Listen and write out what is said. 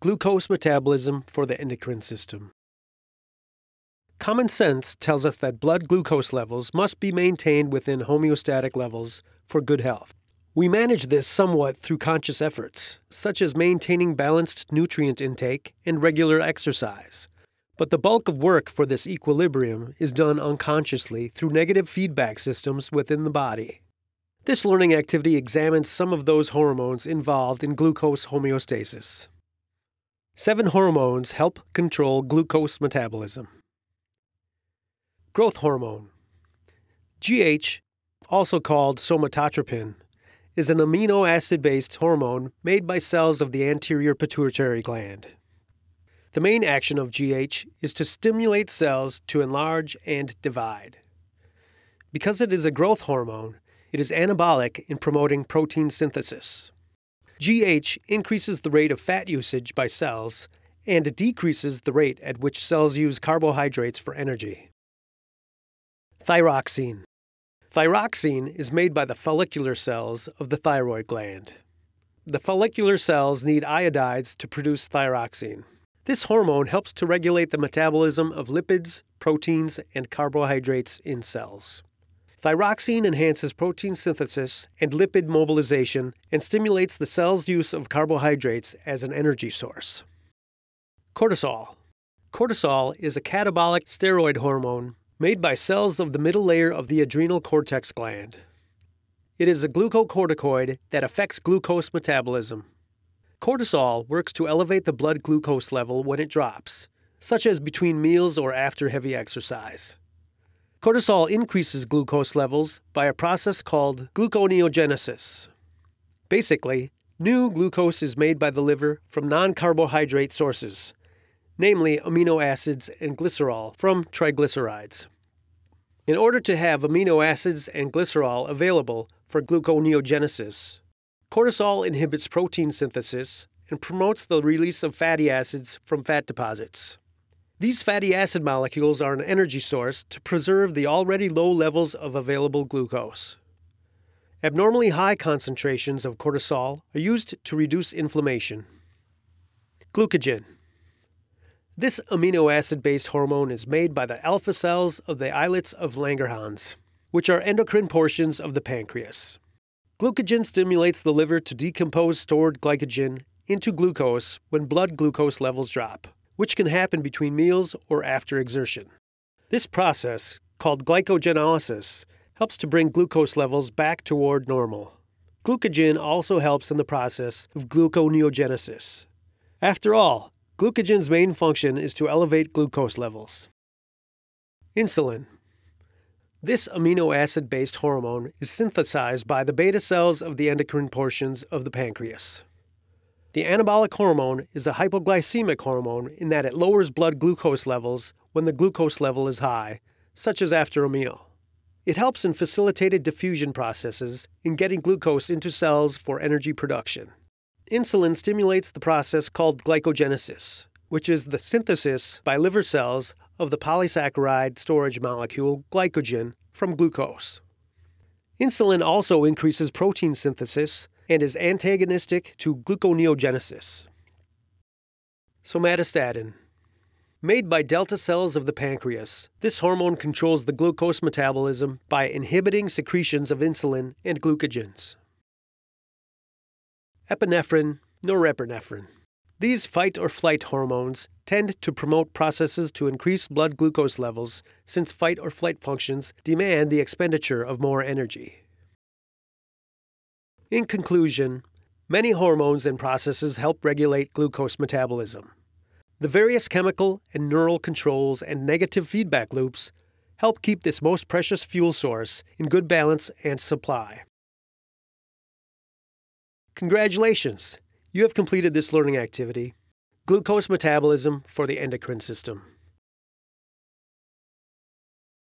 Glucose metabolism for the endocrine system. Common sense tells us that blood glucose levels must be maintained within homeostatic levels for good health. We manage this somewhat through conscious efforts, such as maintaining balanced nutrient intake and regular exercise. But the bulk of work for this equilibrium is done unconsciously through negative feedback systems within the body. This learning activity examines some of those hormones involved in glucose homeostasis. Seven hormones help control glucose metabolism. Growth hormone. GH, also called somatotropin, is an amino acid based hormone made by cells of the anterior pituitary gland. The main action of GH is to stimulate cells to enlarge and divide. Because it is a growth hormone, it is anabolic in promoting protein synthesis. GH increases the rate of fat usage by cells and decreases the rate at which cells use carbohydrates for energy. Thyroxine. Thyroxine is made by the follicular cells of the thyroid gland. The follicular cells need iodides to produce thyroxine. This hormone helps to regulate the metabolism of lipids, proteins, and carbohydrates in cells. Thyroxine enhances protein synthesis and lipid mobilization and stimulates the cell's use of carbohydrates as an energy source. Cortisol. Cortisol is a catabolic steroid hormone made by cells of the middle layer of the adrenal cortex gland. It is a glucocorticoid that affects glucose metabolism. Cortisol works to elevate the blood glucose level when it drops, such as between meals or after heavy exercise. Cortisol increases glucose levels by a process called gluconeogenesis. Basically, new glucose is made by the liver from non carbohydrate sources, namely amino acids and glycerol from triglycerides. In order to have amino acids and glycerol available for gluconeogenesis, cortisol inhibits protein synthesis and promotes the release of fatty acids from fat deposits. These fatty acid molecules are an energy source to preserve the already low levels of available glucose. Abnormally high concentrations of cortisol are used to reduce inflammation. Glucagon. This amino acid based hormone is made by the alpha cells of the islets of Langerhans, which are endocrine portions of the pancreas. Glucagon stimulates the liver to decompose stored glycogen into glucose when blood glucose levels drop, which can happen between meals or after exertion. This process, called glycogenolysis, helps to bring glucose levels back toward normal. Glucagon also helps in the process of gluconeogenesis. After all, Glucagon's main function is to elevate glucose levels. Insulin. This amino acid based hormone is synthesized by the beta cells of the endocrine portions of the pancreas. The anabolic hormone is a hypoglycemic hormone in that it lowers blood glucose levels when the glucose level is high, such as after a meal. It helps in facilitated diffusion processes in getting glucose into cells for energy production. Insulin stimulates the process called glycogenesis, which is the synthesis by liver cells of the polysaccharide storage molecule glycogen from glucose. Insulin also increases protein synthesis and is antagonistic to gluconeogenesis. Somatostatin. Made by delta cells of the pancreas, this hormone controls the glucose metabolism by inhibiting secretions of insulin and glucagon epinephrine, norepinephrine. These fight or flight hormones tend to promote processes to increase blood glucose levels since fight or flight functions demand the expenditure of more energy. In conclusion, many hormones and processes help regulate glucose metabolism. The various chemical and neural controls and negative feedback loops help keep this most precious fuel source in good balance and supply. Congratulations! You have completed this learning activity Glucose Metabolism for the Endocrine System.